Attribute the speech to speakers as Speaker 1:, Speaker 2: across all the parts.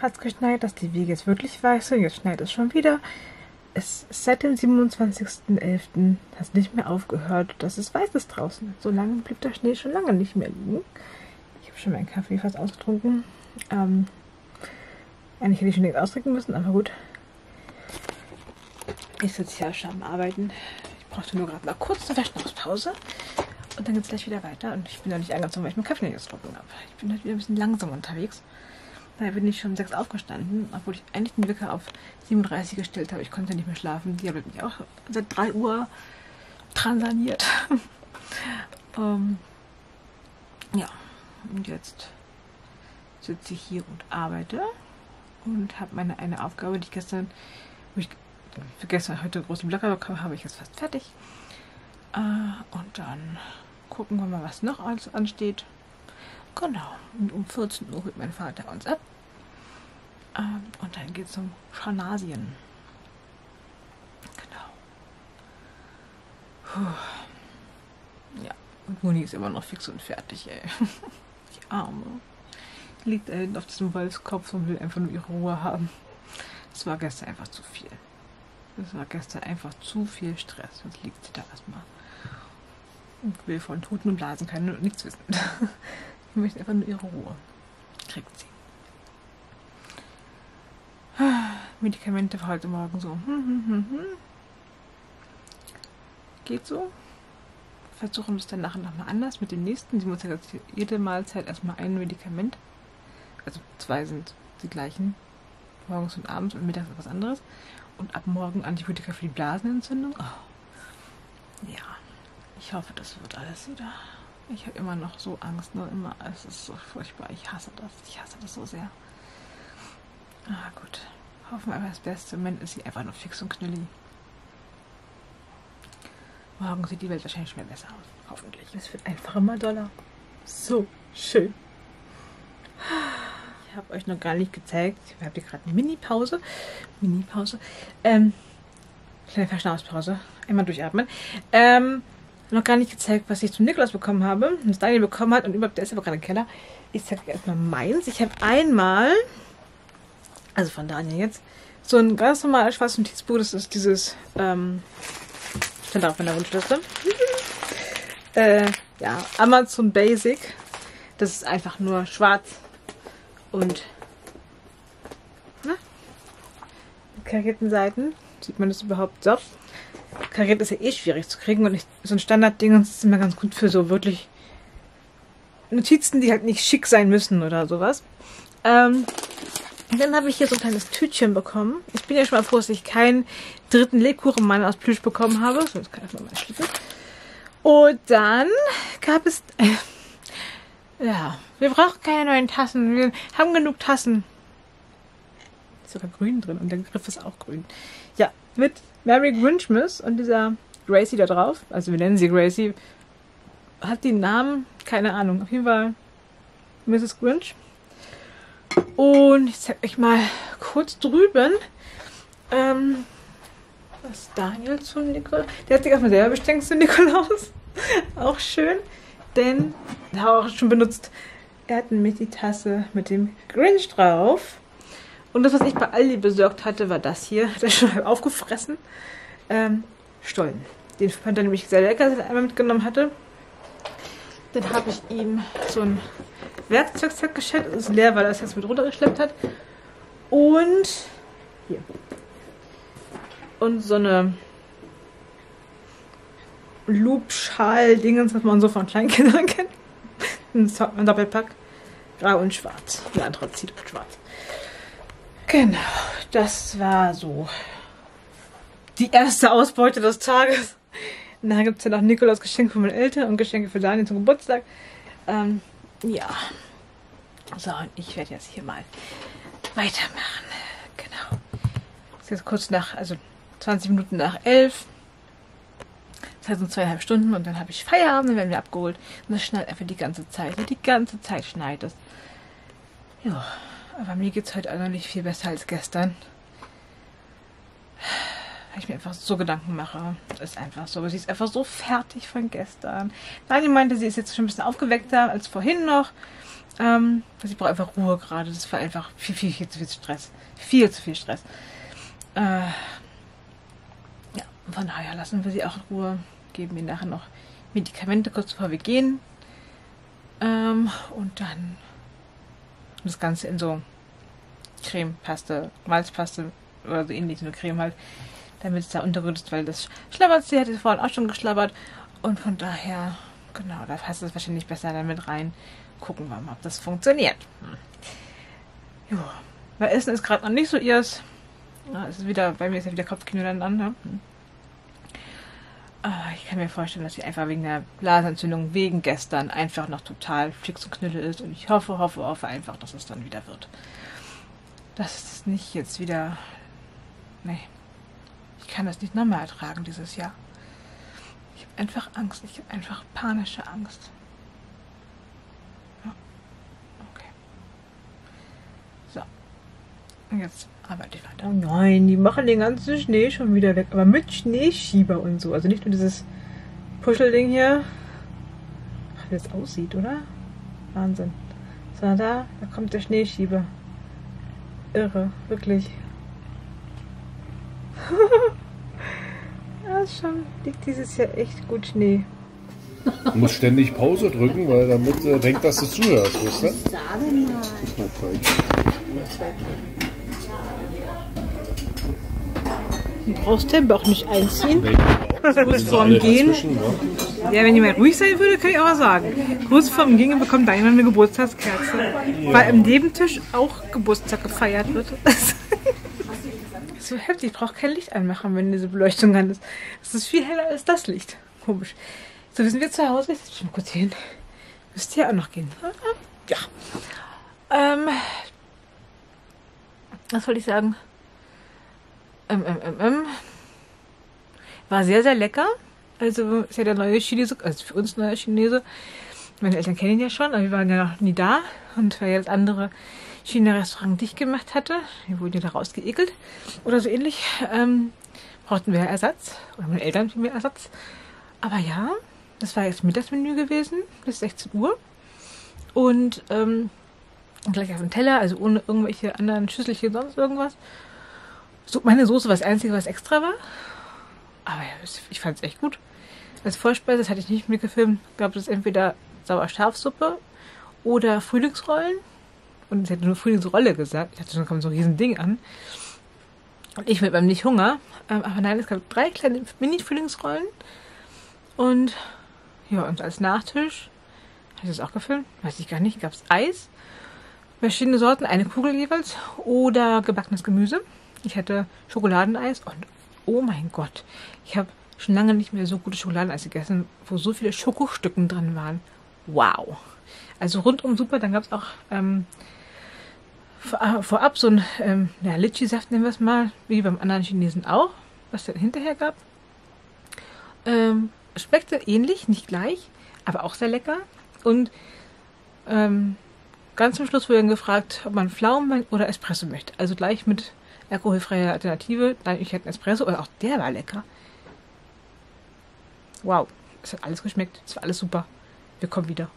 Speaker 1: hat es geschneit, dass die Wege jetzt wirklich weiß sind. Jetzt schneit es schon wieder. Es ist seit dem 27.11. hat nicht mehr aufgehört, dass es weiß ist draußen. So lange blieb der Schnee schon lange nicht mehr liegen. Ich habe schon meinen Kaffee fast ausgetrunken. Ähm, eigentlich hätte ich schon nichts ausdrücken müssen, aber gut. Ich sitze ja schon am Arbeiten. Ich brauchte nur gerade mal kurz eine Verschnaufspause. Und dann geht es gleich wieder weiter. Und ich bin noch nicht angezogen, weil ich meinen Kaffee nicht getrunken habe. Ich bin halt wieder ein bisschen langsam unterwegs. Daher bin ich schon um 6 aufgestanden, obwohl ich eigentlich den Wecker auf 37 gestellt habe. Ich konnte nicht mehr schlafen. Die hat mich auch seit 3 Uhr transaniert. ähm, ja, und jetzt sitze ich hier und arbeite und habe meine eine Aufgabe, die ich gestern, wo ich für gestern heute einen großen Blocker bekommen habe, ich jetzt fast fertig. Äh, und dann gucken wir mal, was noch alles ansteht. Genau. Und um 14 Uhr holt mein Vater uns ab. Ähm, und dann geht es zum Scharnasien. Genau. Puh. Ja. Und Moni ist immer noch fix und fertig, ey. Die Arme. Liegt da hinten auf diesem Wolfskopf und will einfach nur ihre Ruhe haben. Es war gestern einfach zu viel. Es war gestern einfach zu viel Stress. Jetzt liegt sie da erstmal. Und will von Toten und Blasen keine nichts wissen. Ich möchte einfach nur ihre Ruhe. Kriegt sie. Medikamente für heute Morgen so. Hm, hm, hm. Geht so. Versuchen wir es dann nachher nochmal anders mit dem nächsten. Sie muss ja jede Mahlzeit erstmal ein Medikament. Also zwei sind die gleichen. Morgens und abends und mittags etwas anderes. Und ab morgen Antibiotika für die Blasenentzündung. Oh. Ja. Ich hoffe, das wird alles wieder. Ich habe immer noch so Angst, ne? Immer, es ist so furchtbar. Ich hasse das. Ich hasse das so sehr. Ah, gut. Hoffen wir einfach das Beste. Im Moment ist sie einfach nur fix und knüllig. Morgen sieht die Welt wahrscheinlich schon mehr besser aus. Hoffentlich. Es wird einfach immer doller. So schön. Ich habe euch noch gar nicht gezeigt. Ich habe gerade eine Mini-Pause. Mini-Pause. Ähm, kleine Verschnaufspause. Einmal durchatmen. Ähm, noch gar nicht gezeigt, was ich zum Nikolaus bekommen habe. Was Daniel bekommen hat. Und überhaupt, der ist aber gerade im Keller. Ich zeige euch erstmal meins. Ich habe einmal, also von Daniel jetzt, so ein ganz normales schwarzes Notizbuch. Das ist dieses, ähm, stand auch in der Wunschliste. äh, ja, Amazon Basic. Das ist einfach nur schwarz und ne? karierten Seiten. Sieht man das überhaupt so? Kariert ist ja eh schwierig zu kriegen und ich, so ein Standardding ist immer ganz gut für so wirklich Notizen, die halt nicht schick sein müssen oder sowas. Ähm, dann habe ich hier so ein kleines Tütchen bekommen. Ich bin ja schon mal froh, dass ich keinen dritten Lebkuchenmann aus Plüsch bekommen habe. So, jetzt kann ich mal schlippen. Und dann gab es... Äh, ja, wir brauchen keine neuen Tassen. Wir haben genug Tassen. Ist sogar grün drin und der Griff ist auch grün. Ja, mit Mary Grinchmas und dieser Gracie da drauf. Also wir nennen sie Gracie. Hat die Namen? Keine Ahnung. Auf jeden Fall Mrs. Grinch. Und ich zeig euch mal kurz drüben, ähm, was Daniel zu Nikolaus. Der hat sich auch mal selber bestellt zu Nikolaus. auch schön. Denn, hat auch schon benutzt. Er hat nämlich die Tasse mit dem Grinch drauf. Und das, was ich bei Aldi besorgt hatte, war das hier. Hat er schon halb aufgefressen. Ähm, Stollen. Den fand er nämlich sehr lecker, den er einmal mitgenommen hatte. Dann habe ich ihm so ein Werkzeugset geschenkt. Das ist leer, weil er es jetzt mit runtergeschleppt hat. Und hier. Und so eine Loop-Schal-Dingens, was man so von Kleinkindern kennt. Ein Doppelpack. Grau und schwarz. Ein Anthrazit und schwarz. Genau, das war so die erste Ausbeute des Tages. Da gibt es ja noch Nikolaus Geschenke für meine Eltern und Geschenke für Daniel zum Geburtstag. Ähm, ja. So, und ich werde jetzt hier mal weitermachen. Genau. Es ist jetzt kurz nach, also 20 Minuten nach 11. Das heißt, so zweieinhalb Stunden und dann habe ich Feierabend, dann werden wir abgeholt. Und das schneit einfach die ganze Zeit. Die ganze Zeit schneit es. Ja, aber mir geht es heute eigentlich viel besser als gestern. Weil ich mir einfach so Gedanken mache. Ist einfach so. Aber sie ist einfach so fertig von gestern. Dani meinte, sie ist jetzt schon ein bisschen aufgeweckter als vorhin noch. Ähm, ich brauche einfach Ruhe gerade. Das war einfach viel, viel, viel zu viel Stress. Viel zu viel Stress. Äh, ja, von daher lassen wir sie auch in Ruhe. Geben ihr nachher noch Medikamente kurz bevor wir gehen. Ähm, und dann das Ganze in so Cremepaste, Malzpaste oder so ähnlich, nur Creme halt, damit es da unterrührt weil das schlabbert sie, hat es vorhin auch schon geschlabbert. Und von daher, genau, da passt es wahrscheinlich besser damit rein. Gucken wir mal, ob das funktioniert. Hm. Jo. Weil Essen ist gerade noch nicht so ihrs. Ja, es ist wieder, bei mir ist ja wieder Kopfkino dann an, ne? Aber ich kann mir vorstellen, dass sie einfach wegen der Blasenentzündung, wegen gestern, einfach noch total fix und knülle ist. Und ich hoffe, hoffe, hoffe einfach, dass es dann wieder wird. Dass es nicht jetzt wieder. Nee. Ich kann das nicht nochmal ertragen dieses Jahr. Ich habe einfach Angst. Ich habe einfach panische Angst. Ja. Okay. So. Und jetzt arbeite ich weiter. Oh nein, die machen den ganzen Schnee schon wieder weg. Aber mit Schneeschieber und so. Also nicht nur dieses Puschelding hier. Ach, wie das aussieht, oder? Wahnsinn. So, da, da kommt der Schneeschieber. Irre, wirklich. ja, schon liegt dieses Jahr echt gut Schnee.
Speaker 2: Du musst ständig Pause drücken, weil damit äh, denkt, dass du zuhörst, weißt du?
Speaker 3: Sage mal.
Speaker 1: Du brauchst Tempo auch nicht einziehen. Kurz vorm Gehen.
Speaker 2: ne?
Speaker 1: Ja, wenn jemand ruhig sein würde, kann ich auch was sagen. Kurz vorm Gehen bekommt da jemand eine Geburtstagskerze. Weil im Nebentisch auch Geburtstag gefeiert wird. so heftig, ich brauche kein Licht anmachen, wenn diese Beleuchtung an ist. Das ist viel heller als das Licht. Komisch. So, wir sind wir zu Hause. Jetzt mal kurz hin. Müsst ihr auch noch gehen. Ja. Ähm. Was wollte ich sagen? Ähm, ähm, ähm, ähm. War sehr, sehr lecker. Also ist ja der neue Chinese, also für uns neuer Chinese. Meine Eltern kennen ihn ja schon, aber wir waren ja noch nie da. Und weil ja das andere China-Restaurant dicht gemacht hatte, wir wurden ja da rausgeekelt oder so ähnlich, ähm, brauchten wir Ersatz. Oder meine Eltern für mir Ersatz. Aber ja, das war jetzt Mittagsmenü gewesen, bis 16 Uhr. Und ähm, gleich auf dem Teller, also ohne irgendwelche anderen Schüsselchen, sonst irgendwas. So, meine Soße war das Einzige, was extra war. Aber ich fand es echt gut. Als Vorspeise, das hatte ich nicht mitgefilmt, gab es entweder Sauerschafsuppe oder Frühlingsrollen. Und sie hatte nur Frühlingsrolle gesagt. Ich dachte schon, kommt so ein Riesending an. Und ich mit meinem nicht Hunger. Ähm, aber nein, es gab drei kleine Mini-Frühlingsrollen. Und ja, und als Nachtisch, habe ich das auch gefilmt? Weiß ich gar nicht, gab es Eis. Verschiedene Sorten, eine Kugel jeweils. Oder gebackenes Gemüse. Ich hatte Schokoladeneis und oh mein Gott, ich habe schon lange nicht mehr so gutes Schokoladeneis gegessen, wo so viele Schokostücken drin waren. Wow. Also rundum super. Dann gab es auch ähm, vor- vorab so ein ähm, ja, Litchi-Saft, nennen wir es mal, wie beim anderen Chinesen auch, was dann hinterher gab. Ähm, schmeckte ähnlich, nicht gleich, aber auch sehr lecker. Und ähm, ganz zum Schluss wurde dann gefragt, ob man Pflaumen oder Espresso möchte. Also gleich mit alkoholfreier Alternative. Nein, ich hätte einen Espresso, aber auch der war lecker. Wow, es hat alles geschmeckt. Es war alles super. Wir kommen wieder.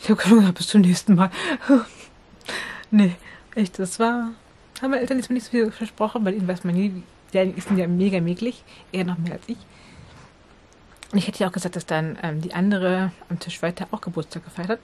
Speaker 1: Ich habe gesagt, bis zum nächsten Mal. nee, echt, das war. Haben meine Eltern jetzt nicht so viel versprochen, weil ihnen weiß man nie, die sind ja mega mäglich. Er noch mehr als ich. Und ich hätte ja auch gesagt, dass dann ähm, die andere am Tisch weiter auch Geburtstag gefeiert hat.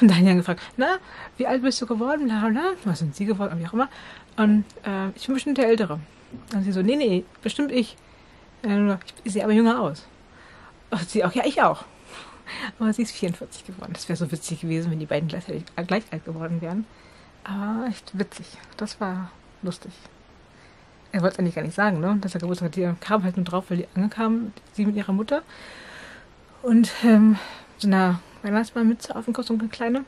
Speaker 1: Und dann haben gefragt, na, wie alt bist du geworden? Bla, bla. Was sind sie geworden? Wie auch immer. Und äh, ich bin bestimmt der Ältere. Und sie so, nee, nee, bestimmt ich. Ich sehe aber jünger aus. Und sie auch, ja, ich auch. Aber sie ist 44 geworden. Das wäre so witzig gewesen, wenn die beiden gleichzeitig äh, gleich alt geworden wären. Aber echt witzig. Das war lustig. Er wollte es eigentlich gar nicht sagen, ne? Dass er Geburtstag hat. Die kam halt nur drauf, weil die angekam, sie mit ihrer Mutter. Und ähm, so einer Weihnachtsmannmütze auf dem Kopf, so eine kleine.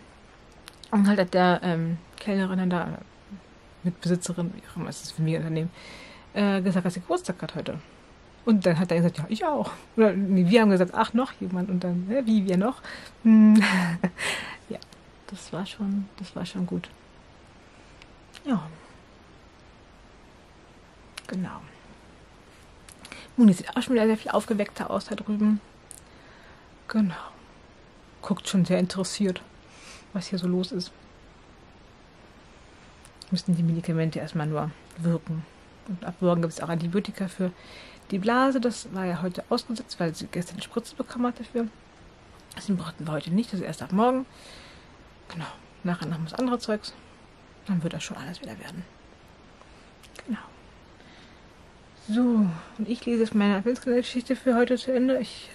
Speaker 1: Und halt hat der ähm, Kellnerin dann da, Mitbesitzerin, wie auch immer, ist für mich Unternehmen, äh, gesagt, dass sie Geburtstag hat heute. Und dann hat er gesagt, ja, ich auch. Oder nee, wir haben gesagt, ach, noch jemand. Und dann, ja, wie, wir noch? Hm. ja, das war schon, das war schon gut. Ja. Genau. Moni sieht auch schon wieder sehr viel aufgeweckter aus da drüben. Genau. Guckt schon sehr interessiert. was hier so los ist. Müssen die Medikamente erstmal nur wirken. Und ab morgen gibt es auch Antibiotika für die Blase. Das war ja heute ausgesetzt, weil sie gestern eine Spritze bekommen hat dafür. Deswegen brauchten wir heute nicht, das ist erst ab morgen. Genau. Nachher noch das andere Zeugs. Dann wird das schon alles wieder werden. Genau. So, und ich lese jetzt meine Adventskalender-Geschichte für heute zu Ende. Ich.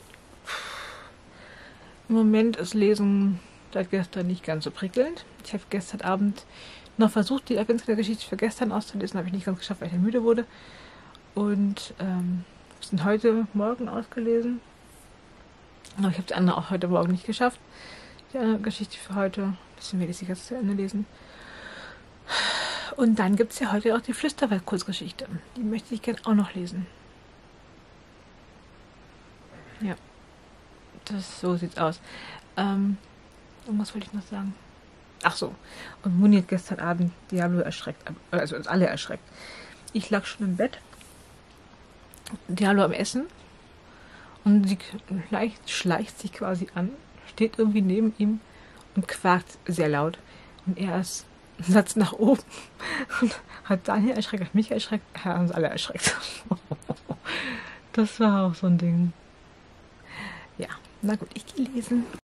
Speaker 1: Im Moment ist Lesen seit gestern nicht ganz so prickelnd. Ich habe gestern Abend noch versucht, die Adventskalender-Geschichte für gestern auszulesen, habe ich nicht ganz geschafft, weil ich müde wurde. Und ähm, sind heute Morgen ausgelesen. Aber ich habe die andere auch heute Morgen nicht geschafft. Die andere Geschichte für heute. Deswegen werde ich sie jetzt zu Ende lesen. Und dann gibt es ja heute auch die Flüsterwald-Kurzgeschichte. Die möchte ich gerne auch noch lesen. Ja. Das, so sieht's aus. Ähm, was wollte ich noch sagen? Ach so. Und Muni hat gestern Abend Diablo erschreckt. Also uns alle erschreckt. Ich lag schon im Bett. Diablo am Essen. Und sie schleicht, schleicht sich quasi an, steht irgendwie neben ihm und quakt sehr laut. Und er ist Satz nach oben und hat Daniel erschreckt, hat mich erschreckt, hat uns alle erschreckt. Das war auch so ein Ding. Ja, na gut, ich gehe lesen.